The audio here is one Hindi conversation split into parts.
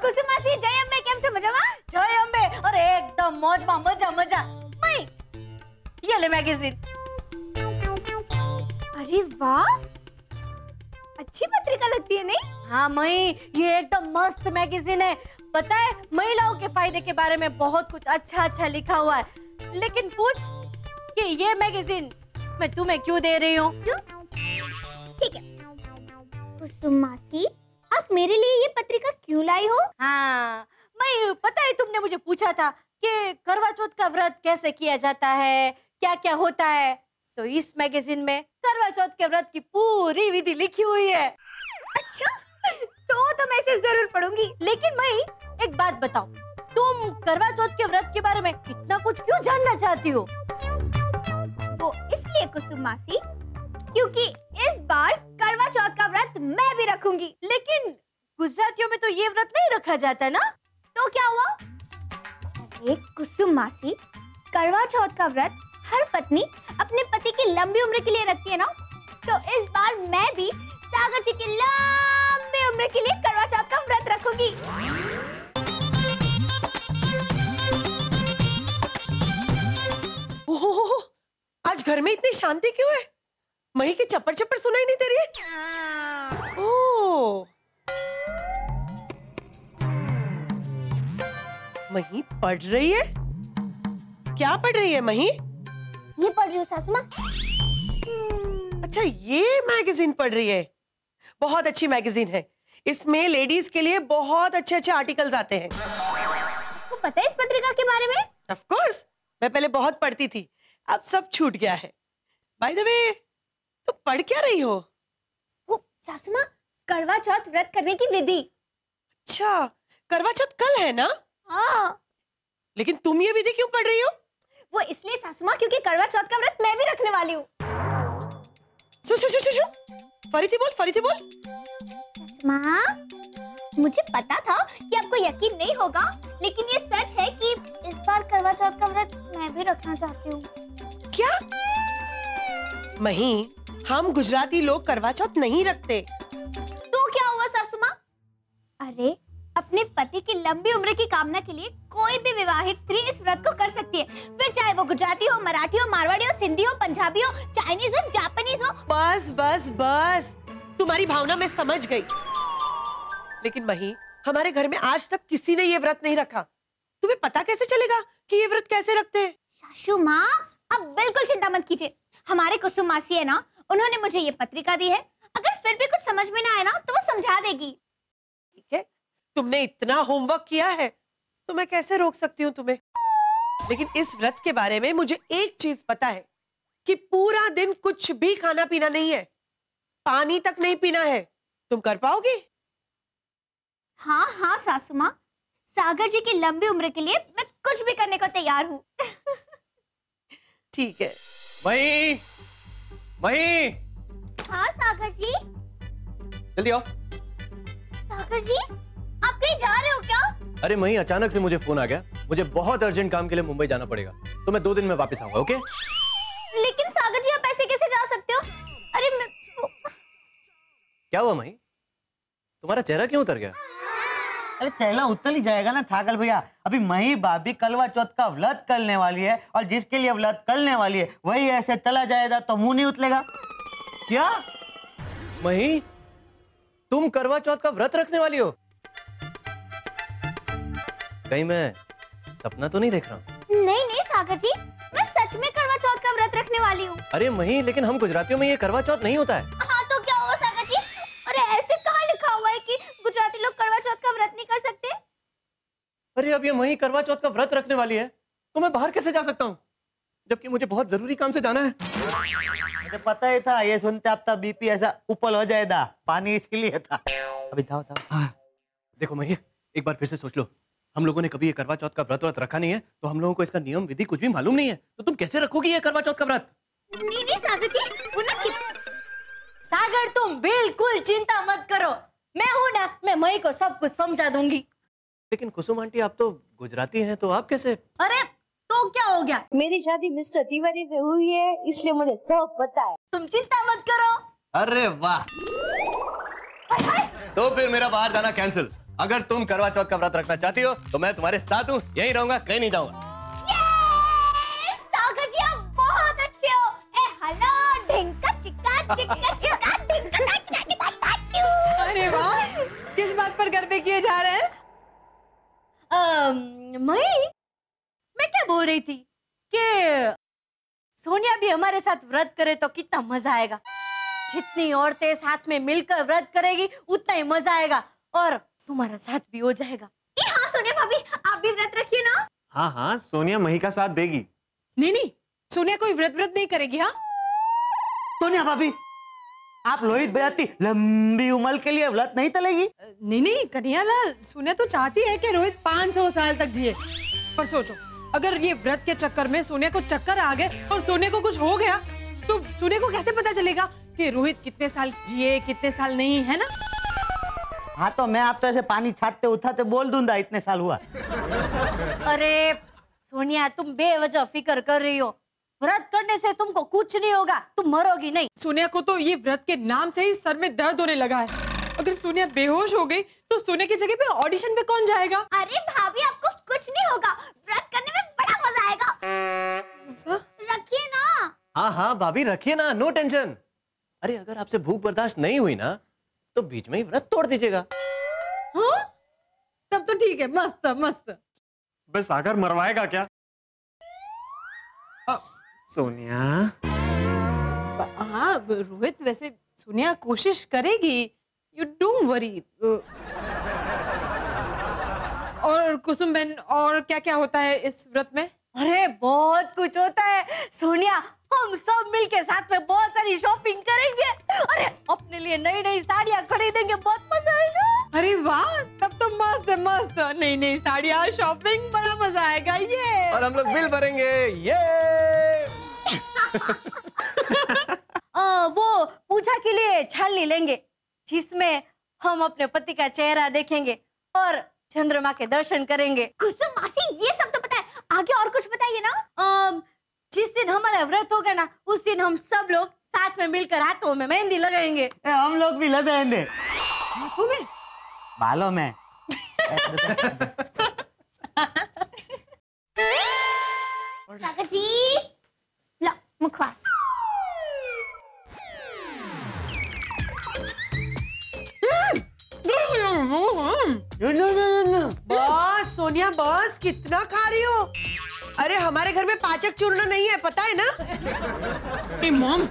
કુસુમ માસી જય અંબે કેમ છો મજામાં જય અંબે અરે એકદમ મોજમાં મજા મજા મય ये ले मैगजीन अरे वाह अच्छी पत्रिका लगती है नहीं हाँ मई ये एकदम मस्त मैगजीन है पता है महिलाओं के फायदे के बारे में बहुत कुछ अच्छा अच्छा लिखा हुआ है लेकिन पूछ कि ये मैगजीन मैं तुम्हें क्यों दे रही हूँ ठीक है कुसुम मासी आप मेरे लिए ये पत्रिका क्यों लाई हो? हाँ मैं पता है तुमने मुझे पूछा था कि करवा चौथ का व्रत कैसे किया जाता है? क्या क्या होता है? तो इस मैगजीन में करवा चौथ के व्रत की पूरी विधि लिखी हुई है। अच्छा तो तो मैं इसे ज़रूर पढ़ूँगी। लेकिन मैं एक बात बताओ तुम करवा चौथ के व्रत के बारे में इतना कुछ क्यों जानना चाहती हो? वो इसलिए कुसुम मासी क्योंकि इस बार करवा चौथ का व्रत मैं भी रखूँगी। लेकिन गुजरातियों में तो ये व्रत नहीं रखा जाता ना? तो क्या हुआ? अरे, कुसुम मासी करवा चौथ का व्रत हर पत्नी अपने पति की लंबी उम्र के लिए रखती है ना? तो इस बार मैं भी सागर जी की लंबी उम्र के लिए करवा चौथ का व्रत रखूँगी। ओहो, आज घर में इतनी शांति क्यों है? मही की चप्पड़ चप्पड़ सुनाई नहीं दे रही है ओ मही पढ़ रही है? क्या पढ़ रही है मही? ये पढ़ रही हूँ सासू माँ अच्छा ये मैगजीन पढ़ रही है। बहुत अच्छी मैगजीन है। इसमें लेडीज़ के लिए बहुत अच्छे अच्छे आर्टिकल्स आते हैं। आपको पता है इस पत्रिका के बारे में? ऑफ़ कोर्स मैं पहले बहुत पढ़ती थी। अब सब छूट गया है। बाय द वे तुम पढ़ क्या रही हो? वो सासू माँ करवा चौथ व्रत करने की विधि। अच्छा करवा चौथ कल है ना? हाँ। लेकिन तुम ये विधि क्यों पढ़ रही हो? वो इसलिए सासू माँ क्योंकि करवा चौथ का व्रत मैं भी रखने वाली हूँ। सु सु सु सु सु फरीदी बोल फरीदी बोल। माँ मुझे पता था कि आपको यकीन नहीं होगा लेकिन ये सच है कि इस बार करवा चौथ का व्रत मैं भी रखना चाहती हूँ। क्या? मही हम गुजराती लोग करवा चौथ नहीं रखते। तो क्या हुआ सासुमा? अरे अपने पति की लंबी उम्र की कामना के लिए कोई भी विवाहित स्त्री इस व्रत को कर सकती है। फिर चाहे वो गुजराती हो मराठी हो मारवाड़ी हो सिंधी हो पंजाबी हो चाइनीज़ हो जापानीज हो। बस बस बस। तुम्हारी भावना मैं समझ गई। लेकिन मही हमारे घर में आज तक किसी ने ये व्रत नहीं रखा। तुम्हें पता कैसे चलेगा कि ये व्रत कैसे रखते हैं? सासू माँ अब बिल्कुल चिंता मत कीजिए। हमारे कुसुम मासी है ना उन्होंने मुझे ये पत्रिका दी है। अगर फिर भी कुछ समझ में ना आए ना तो वो समझा देगी। ठीक है? तुमने इतना होमवर्क किया है तो मैं कैसे रोक सकती हूँ तुम्हें? लेकिन इस व्रत के बारे में मुझे एक चीज़ पता है कि पूरा दिन कुछ भी खाना पीना नहीं है। पानी तक नहीं पीना है। तुम कर पाओगी? हाँ हाँ सासू माँ। सागर जी की लंबी उम्र के लिए मैं कुछ भी करने को तैयार हूँ। ठीक है। मही मही हाँ सागर जी। जल्दी आओ। सागर जी आप कहीं जा रहे हो क्या? अरे मही अचानक से मुझे फ़ोन आ गया। मुझे बहुत अर्जेंट काम के लिए मुंबई जाना पड़ेगा। तो मैं दो दिन में वापस आऊँगा ओके? लेकिन सागर जी आप ऐसे कैसे जा सकते हो? अरे मैं क्या हुआ मही? तुम्हारा चेहरा क्यों उतर गया? अरे चेहरा उतर ही जाएगा ना थाकल भैया। अभी मही भाभी कलवा चौथ का व्रत करने वाली है और जिसके लिए व्रत करने वाली है वही ऐसे चला जाएगा तो मुँह नहीं उतलेगा। क्या? मही तुम करवा चौथ का व्रत रखने वाली हो? कहीं मैं सपना तो नहीं देख रहा? हूँ नहीं नहीं सागर जी मैं सच में करवा चौथ का व्रत रखने वाली हूँ। अरे मही लेकिन हम गुजरातियों में ये करवा चौथ नहीं होता है हाँ तो क्या हुआ सागर जी अरे ऐसे कहाँ लिखा हुआ है कि गुजराती लोग करवा चौथ का व्रत नहीं कर सकते अब ये मही करवा चौथ का व्रत रखने वाली है तो मैं बाहर कैसे जा सकता हूँ? जबकि मुझे बहुत ज़रूरी काम से जाना है। मुझे पता ही था ये सुनते आपका बीपी ऐसा ऊपर हो जाएगा। पानी इसलिए था। अभी जाओ जाओ। देखो मही एक बार फिर से सोच लो। हम लोगों ने कभी ये करवा चौथ का व्रत व्रत रखा नहीं है तो हम लोगों को इसका नियम विधि कुछ भी मालूम नहीं है। तो तुम कैसे रखोगी ये करवा चौथ का व्रत? नहीं नहीं सागर जी सागर तुम बिल्कुल चिंता मत करो। मैं हूँ ना मैं मई को सब कुछ समझा दूँगी। लेकिन कुसुम आंटी आप तो गुजराती हैं तो आप कैसे? अरे तो क्या हो गया? मेरी शादी मिस्टर तिवारी से हुई है इसलिए मुझे सब पता है। तुम चिंता मत करो। अरे वाह। तो फिर मेरा बाहर जाना कैंसिल अगर तुम करवा चौथ का व्रत रखना चाहती हो तो मैं तुम्हारे साथ हूँ यहीं रहूँगा कहीं नहीं जाऊँगा। अच्छे हो। अरे वाह किस बात पर गरबे किए जा रहे हैं? मई? मैं क्या बोल रही थी कि सोनिया भी हमारे साथ व्रत करे तो कितना मज़ा आएगा। जितनी औरतें साथ में मिलकर व्रत करेगी उतना ही मज़ा आएगा और तुम्हारा साथ भी हो जाएगा। हाँ सोनिया भाभी आप भी व्रत रखिए ना। हाँ हाँ सोनिया मही का साथ देगी। नहीं नहीं सोनिया कोई व्रत व्रत नहीं करेगी हाँ? सोनिया भाभी। आप लोहित बयाती लंबी उम्र के लिए व्रत नहीं तलेगी? नहीं नहीं कन्हैयालाल सोनिया तो चाहती है कि रोहित 500 साल तक जिए। पर सोचो अगर ये व्रत के चक्कर में सोनिया को चक्कर आ गए और सोनिया को कुछ हो गया तो सोनिया को कैसे पता चलेगा कि रोहित कितने साल जिए कितने साल नहीं है ना? हाँ तो मैं आप तो ऐसे पानी छाटते उठाते बोल दूँगा इतने साल हुआ। अरे सोनिया तुम बेवजह फ़िक्र कर रही हो। व्रत करने से तुमको कुछ नहीं होगा तुम मरोगी नहीं। सोनिया को तो ये व्रत के नाम से ही सर में दर्द होने लगा है। अगर सोनिया बेहोश हो गई तो सोनिया की जगह पे ऑडिशन पे कौन जाएगा? अरे भाभी आपको कुछ नहीं होगा। व्रत करने में बड़ा मज़ा आएगा। रखिए ना। हाँ हाँ भाभी रखिए ना नो टेंशन अरे अगर आपसे भूख बर्दाश्त नहीं हुई ना तो बीच में ही व्रत तोड़ दीजिएगा। हाँ? तब तो ठीक है मस्त मस्त। बस सागर मरवाएगा क्या? सोनिया? हाँ रोहित वैसे सोनिया कोशिश करेगी। यू डोंट वरी और कुसुम बहन और क्या क्या होता है इस व्रत में? अरे बहुत कुछ होता है। सोनिया हम सब मिलके साथ में बहुत सारी शॉपिंग करेंगे। अरे अपने लिए नई नई साड़ियाँ खरीदेंगे बहुत मज़ा आएगा। अरे वाह तब तो मस्त है मस्त। नई नई साड़ियाँ शॉपिंग बड़ा मज़ा आएगा ये। और हम लोग बिल भरेंगे ये। आ, वो पूजा के लिए छालनी लेंगे जिसमें हम अपने पति का चेहरा देखेंगे और चंद्रमा के दर्शन करेंगे। कुसुम मासी ये सब तो पता है। आगे और कुछ बताइए ना। अम, जिस दिन हमारा व्रत होगा ना उस दिन हम सब लोग साथ में मिलकर हाथों में मेहंदी लगाएँगे। ए, हम लोग भी लगाएँगे। हाथों में? बालों में। Sagar ji no, no, no, no. बस सोनिया बस कितना खा रही हो? अरे हमारे घर में पाचक चूर्ण नहीं है पता है ना? ए मॉम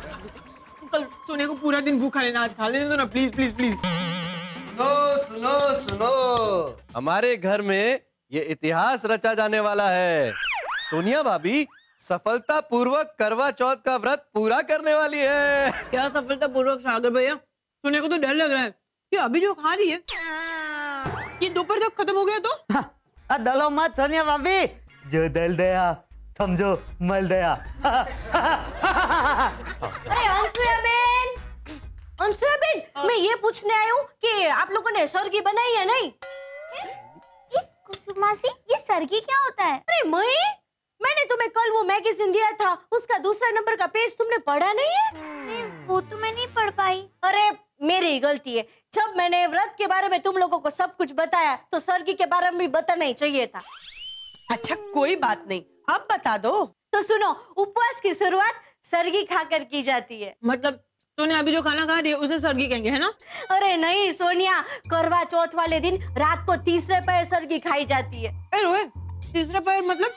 कल सोनिया को पूरा दिन भूखा रहना आज खा लेने दो ना प्लीज़ प्लीज़ प्लीज़ सुनो सुनो सुनो। हमारे घर में ये इतिहास रचा जाने वाला है। सोनिया भाभी सफलता पूर्वक करवा चौथ का व्रत पूरा करने वाली है। क्या सफलता पूर्वक सागर भैया? सोनिया को तो डर लग रहा है। कि अभी जो खा रही है। ये दोपहर तक खत्म हो गया तो? आ, दलो मत सोनिया भाभी। जो दल दया समझो मल दया। अरे अंशुया बेन! अंशुया बेन मैं ये पूछने आई हूँ कि आप लोगों ने सरगी बनाई है नहीं? ये कुसुम ये सरगी क्या होता है? अरे मई मैंने तुम्हें कल वो मैगजीन दिया था उसका दूसरा नंबर का पेज तुमने पढ़ा नहीं है? नहीं, वो तो मैं नहीं पढ़ पाई। अरे मेरी ही गलती है। जब मैंने व्रत के बारे में तुम लोगों को सब कुछ बताया तो सरगी के बारे में भी बताना ही चाहिए था। अच्छा कोई बात नहीं। अब बता दो। तो सुनो उपवास की शुरुआत सरगी खाकर की जाती है। मतलब तूने अभी जो खाना खा रही है उसे सरगी कहेंगे है ना? अरे नहीं सोनिया करवा चौथ वाले दिन रात को तीसरे पैर सर्गी खाई जाती है। ए रोहित तीसरा पैर मतलब?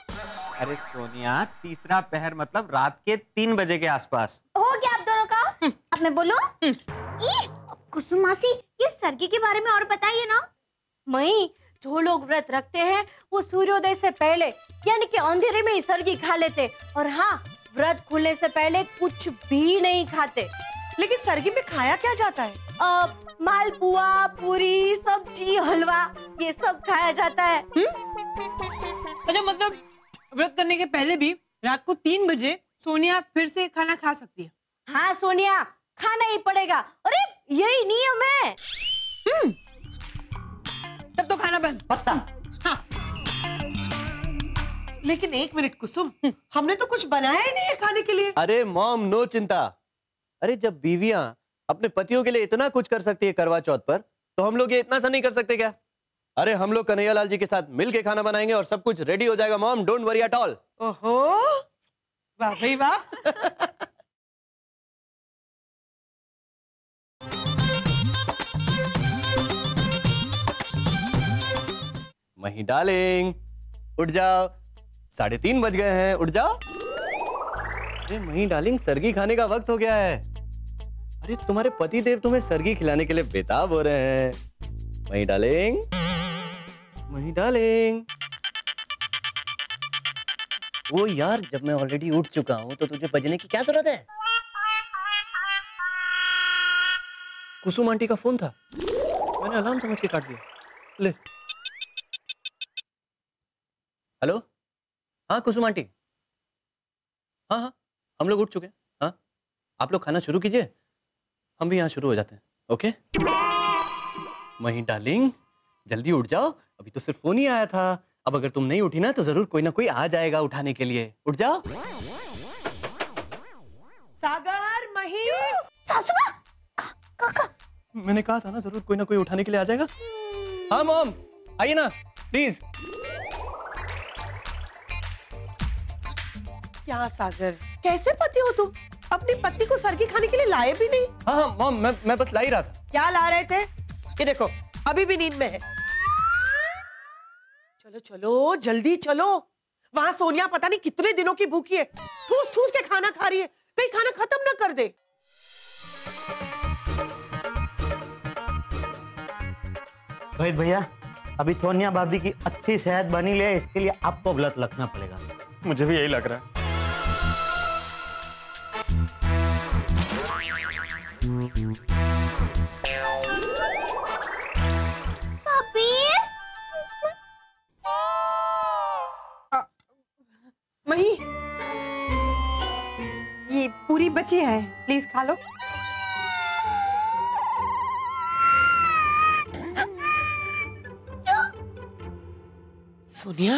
अरे सोनिया तीसरा पहर मतलब रात के तीन बजे के आसपास। हो गया आप दोनों का? अब मैं बोलूँ? ई, कुसुम मासी ये सरगी के बारे में और बताइए ना। मई जो लोग व्रत रखते हैं वो सूर्योदय से पहले यानी कि अंधेरे में ही सरगी खा लेते और हाँ व्रत खुलने से पहले कुछ भी नहीं खाते। लेकिन सरगी में खाया क्या जाता है? अ, मालपुआ पूरी सब्ज़ी हलवा ये सब खाया जाता है? अच्छा मतलब व्रत करने के पहले भी रात को तीन बजे सोनिया फिर से खाना खा सकती है? हाँ सोनिया खाना ही पड़ेगा। अरे यही नियम है। तब तो खाना बंद। पत्ता हाँ। लेकिन एक मिनट कुसुम हमने तो कुछ बनाया ही नहीं है खाने के लिए। अरे मॉम नो चिंता। अरे जब बीवियाँ अपने पतियों के लिए इतना कुछ कर सकती है करवा चौथ पर तो हम लोग ये इतना सा नहीं कर सकते क्या? अरे हम लोग कन्हैया लाल जी के साथ मिल के खाना बनाएँगे और सब कुछ रेडी हो जाएगा mom don't worry at all ओहो! वाह भाई वाह। मही डार्लिंग उठ जाओ। साढ़े तीन बज गए हैं, उठ जाओ। अरे मही डार्लिंग सरगी खाने का वक्त हो गया है। अरे तुम्हारे पति देव तुम्हें सरगी खिलाने के लिए बेताब हो रहे हैं। मही डार्लिंग मही डार्लिंग वो यार, जब मैं ऑलरेडी उठ चुका हूँ तो तुझे बजने की क्या ज़रूरत है? कुसुम आंटी का फ़ोन था। मैंने अलार्म समझ के काट दिया। ले। हेलो? हाँ कुसुम आंटी। हाँ हाँ हम लोग उठ चुके हैं। हाँ आप लोग खाना शुरू कीजिए। हम भी यहाँ शुरू हो जाते हैं, ओके? मही डार्लिंग, जल्दी उठ जाओ। अभी तो सिर्फ़ फ़ोन ही आया था। अब अगर तुम नहीं उठी ना तो ज़रूर कोई ना कोई आ जाएगा उठाने के लिए। उठ जाओ। सागर, मही। सासू माँ काका मैंने कहा था ना ज़रूर कोई ना कोई उठाने के लिए आ जाएगा। हाँ मॉम आइए ना प्लीज़। क्या सागर कैसे पति हो तुम अपनी पत्नी को सरगी खाने के लिए लाए भी नहीं। हाँ हाँ मॉम मैं मैं बस ला ही रहा था। क्या ला रहे थे? ये देखो अभी भी नींद में है। चलो चलो जल्दी चलो। वहाँ सोनिया पता नहीं कितने दिनों की भूखी है। ठूस ठूस के खाना खा रही है। कहीं खाना खत्म ना कर दे। रोहित भैया अभी सोनिया भाभी की अच्छी सेहत बनी ले इसके लिए आपको व्रत रखना पड़ेगा। मुझे भी यही लग रहा है। ये पूरी बची है प्लीज़ खा लो। सोनिया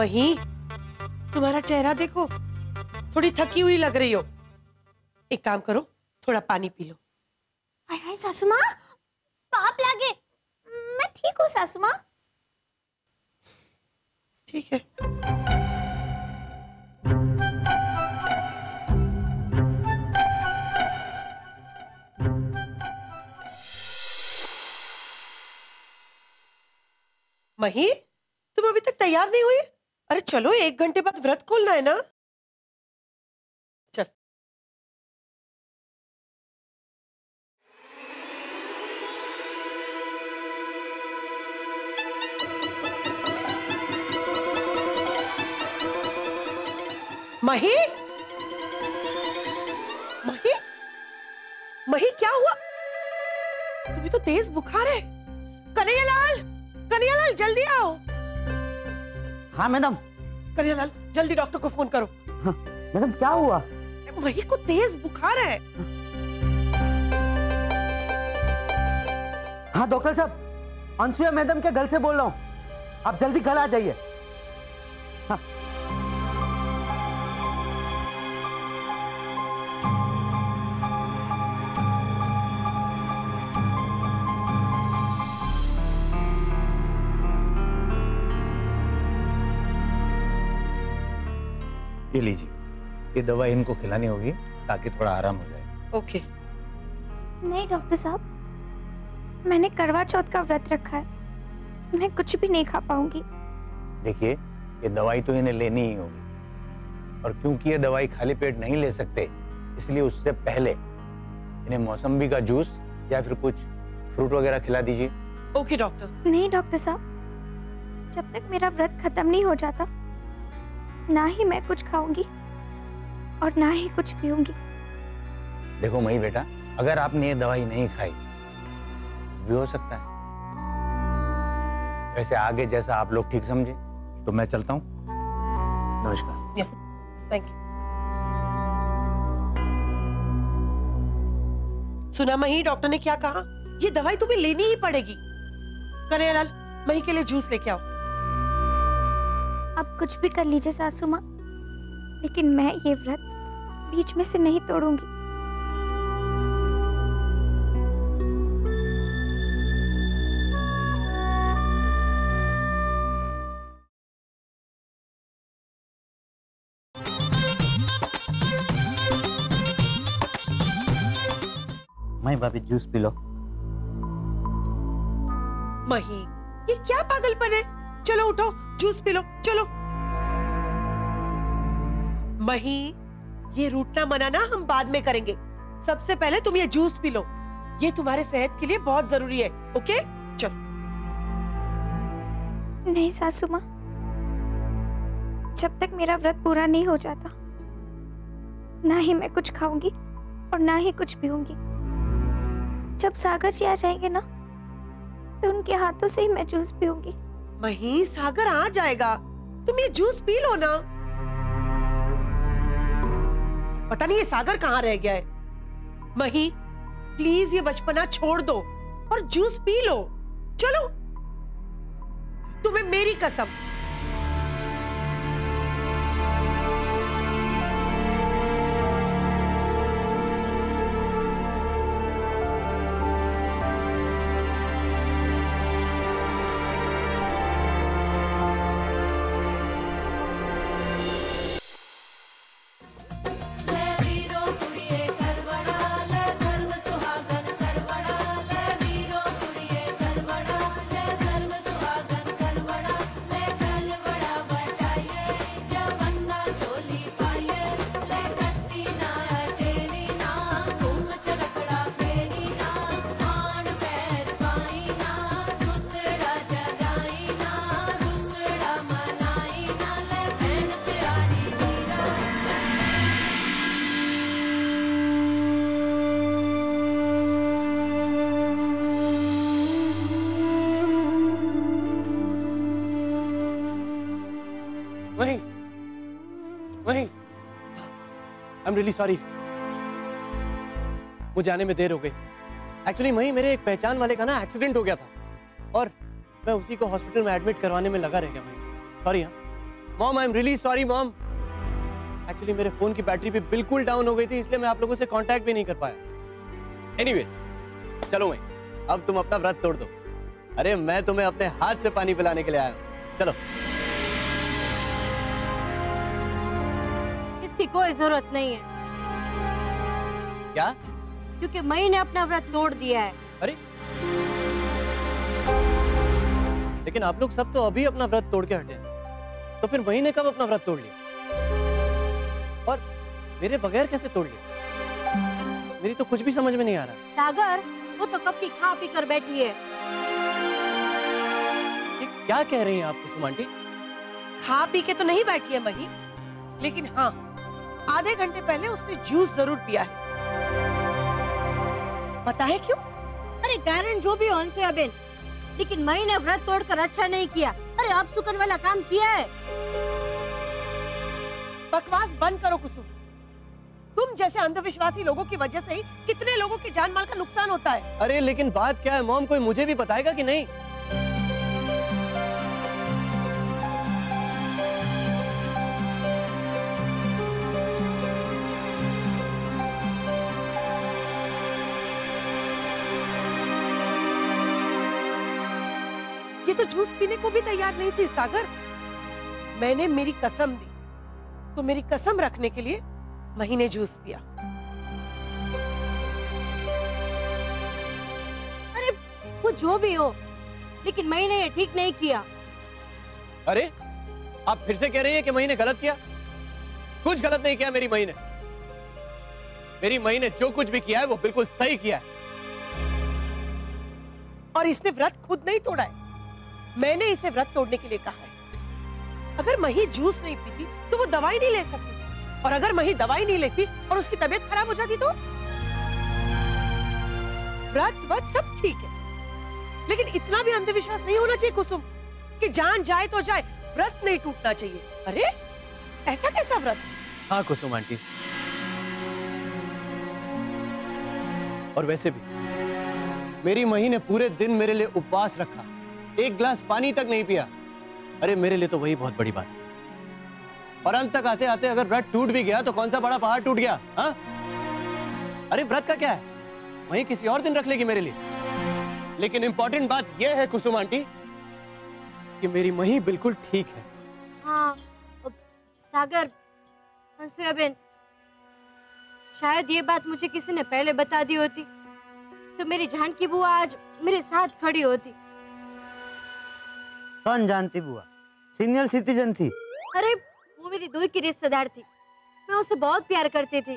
मही तुम्हारा चेहरा देखो। थोड़ी थकी हुई लग रही हो। एक काम करो थोड़ा पानी पी लो। हाय हाय सासू पाप लागे। मैं ठीक हूँ सासू माँ ठीक है। मही तुम अभी तक तैयार नहीं हुई अरे चलो, एक घंटे बाद व्रत खोलना है ना? चल। मही? मही? मही, क्या हुआ? तुम्हें तो तेज बुखार है। कन्हैयालाल! कन्हैयालाल, जल्दी आओ। हाँ मैडम। कन्हैयालाल जल्दी डॉक्टर को फ़ोन करो। हाँ, मैडम क्या हुआ? वही को तेज बुखार है। हाँ डॉक्टर साहब अंशुया मैडम के घर से बोल रहा हूँ। आप जल्दी घर आ जाइए। ये लीजिए। ये दवा इनको खिलानी होगी ताकि थोड़ा आराम हो जाए। ओके। नहीं डॉक्टर साहब। मैंने करवा चौथ का व्रत रखा है। मैं कुछ भी नहीं खा पाऊँगी। देखिए ये दवाई तो इन्हें लेनी ही होगी। और क्योंकि ये दवाई खाली पेट नहीं ले सकते इसलिए उससे पहले इन्हें मौसम्बी का जूस या फिर कुछ फ्रूट वगैरह खिला दीजिए। Okay doctor. नहीं डॉक्टर साहब। जब तक मेरा व्रत खत्म नहीं हो जाता ना ही मैं कुछ खाऊँगी और ना ही कुछ पीऊँगी। देखो मई बेटा अगर आपने ये दवाई नहीं खाई भी हो सकता है। वैसे आगे जैसा आप लोग ठीक समझे तो मैं चलता हूँ। नमस्कार। थैंक यू सुना मही डॉक्टर ने क्या कहा? ये दवाई तुम्हें लेनी ही पड़ेगी। कन्हैयालाल मही के लिए जूस लेके आओ। कुछ भी कर लीजिए सासू माँ। लेकिन मैं ये व्रत बीच में से नहीं तोड़ूँगी। भाभी जूस पी लो। मही ये क्या पागलपन है? चलो उठो जूस पी लो चलो। मही ये रूटना मनाना हम बाद में करेंगे। सबसे पहले तुम ये जूस पी लो। ये तुम्हारे सेहत के लिए बहुत ज़रूरी है ओके? चलो। नहीं सासू माँ। जब तक मेरा व्रत पूरा नहीं हो जाता ना ही मैं कुछ खाऊँगी और ना ही कुछ पीऊँगी। जब सागर जी आ जाएँगे ना तो उनके हाथों से ही मैं जूस पीऊँगी। मही सागर आ जाएगा। तुम ये जूस पी लो ना। पता नहीं ये सागर कहाँ रह गया है। मही प्लीज़ ये बचपना छोड़ दो और जूस पी लो। चलो। तुम्हें मेरी कसम रियली सॉरी मुझे आने में देर हो गई। एक्चुअली वहीं मेरे एक पहचान वाले का ना एक्सीडेंट हो गया था। और मैं उसी को हॉस्पिटल में एडमिट करवाने में लगा रह गया वहीं सॉरी हाँ। Mom I am really sorry mom actually मेरे फ़ोन की बैटरी भी बिल्कुल डाउन हो गई थी, इसलिए मैं आप लोगों से कांटेक्ट भी नहीं कर पाया। एनीवेज चलो वहीं अब तुम अपना व्रत तोड़ दो। अरे, मैं तुम्हें अपने हाथ से पानी पिलाने के लिए आया चलो। इसकी कोई ज़रूरत नहीं है। क्या? क्योंकि मई ने अपना व्रत तोड़ दिया है। अरे! लेकिन आप लोग सब तो अभी अपना व्रत तोड़ के हटे। तो फिर वही ने कब अपना व्रत तोड़ लिया? और मेरे बगैर कैसे तोड़ लिया? मेरी तो कुछ भी समझ में नहीं आ रहा। सागर वो तो कब की खा पी कर बैठी है। ये क्या कह रही हैं आप कुसुम आंटी? खा पी के तो नहीं बैठी है मही। लेकिन हाँ आधे घंटे पहले उसने जूस ज़रूर पिया है। पता है क्यों? अरे कारण जो भी हो अनसुया बेन लेकिन मई ने व्रत तोड़कर अच्छा नहीं किया। अरे आप सुकन वाला काम किया है। बकवास बंद करो कुसुम। तुम जैसे अंधविश्वासी लोगों की वजह से ही कितने लोगों की जान माल का नुकसान होता है। अरे लेकिन बात क्या है मोम? कोई मुझे भी बताएगा कि नहीं? ये तो जूस पीने को भी तैयार नहीं थी सागर। मैंने मेरी कसम दी। तो मेरी कसम रखने के लिए महीने जूस पिया। अरे वो जो भी हो लेकिन मैंने ये ठीक नहीं किया। अरे आप फिर से कह रही हैं कि मही ने गलत किया? कुछ गलत नहीं किया मेरी मही ने मेरी मही ने जो कुछ भी किया है वो बिल्कुल सही किया है। और इसने व्रत खुद नहीं तोड़ा है। मैंने इसे व्रत तोड़ने के लिए कहा है। अगर मही जूस नहीं पीती तो वो दवाई नहीं ले सकती। और अगर मही दवाई नहीं लेती और उसकी तबीयत खराब हो जाती तो? व्रत व्रत सब ठीक है। लेकिन इतना भी अंधविश्वास नहीं होना चाहिए कुसुम, कि जान जाए तो जाए, व्रत नहीं टूटना चाहिए। अरे, ऐसा कैसा व्रत? हाँ कुसुम आंटी। और वैसे भी, मेरी मही ने पूरे दिन मेरे लिए उपवास रखा। एक गिलास पानी तक नहीं पिया। अरे, मेरे लिए तो वही बहुत बड़ी बात। और अंत तक आते आते अगर व्रत टूट भी गया तो कौन सा बड़ा पहाड़ टूट गया हाँ? अरे, व्रत का क्या है? वही किसी और दिन रख लेगी मेरे लिए। लेकिन इंपॉर्टेंट बात यह है, कुसुम आंटी, कि मेरी मही बिल्कुल ठीक है। हाँ सागर बेन शायद ये बात मुझे किसी ने पहले बता दी होती। तो मेरी जान की बुआ आज मेरे साथ खड़ी होती। कौन जानती बुआ सीनियर सिटीजन थी अरे वो मेरी दूर की रिश्तेदार थी मैं उसे बहुत प्यार करती थी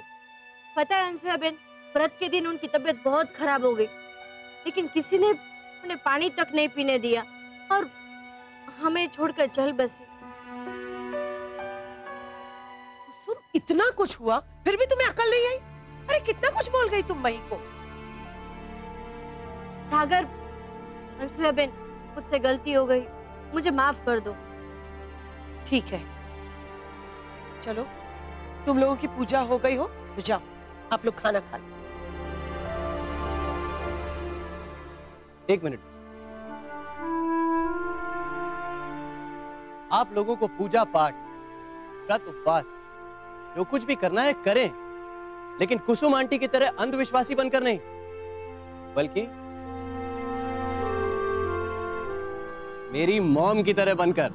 पता है अनसुया बेन व्रत के दिन उनकी तबीयत बहुत खराब हो गई लेकिन किसी ने उन्हें पानी तक नहीं पीने दिया और हमें छोड़कर चल बसी कुसुम इतना कुछ हुआ फिर भी तुम्हें अकल नहीं आई अरे कितना कुछ बोल गई तुम मही को सागर अनसुया बेन मुझसे गलती हो गई मुझे माफ़ कर दो। ठीक है। चलो तुम लोगों की पूजा हो गई हो तो जाओ आप लोग खाना खा लो। एक मिनट। आप लोगों को पूजा पाठ व्रत उपवास जो कुछ भी करना है करें। लेकिन कुसुम आंटी की तरह अंधविश्वासी बनकर नहीं। बल्कि मेरी मॉम की तरह बनकर।